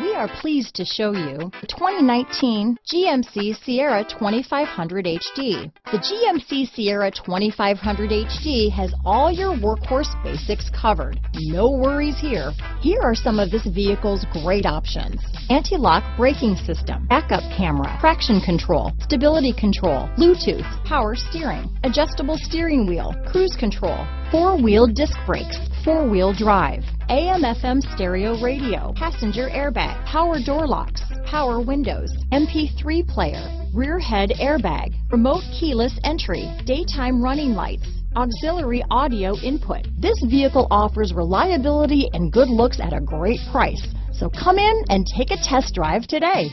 We are pleased to show you the 2019 GMC Sierra 2500 HD. The GMC Sierra 2500 HD has all your workhorse basics covered. No worries here. Here are some of this vehicle's great options. Anti-lock braking system, backup camera, traction control, stability control, Bluetooth, power steering, adjustable steering wheel, cruise control, four-wheel disc brakes, four-wheel drive, AM FM stereo radio, passenger airbag, power door locks, power windows, MP3 player, rear head airbag, remote keyless entry, daytime running lights, auxiliary audio input. This vehicle offers reliability and good looks at a great price. So come in and take a test drive today.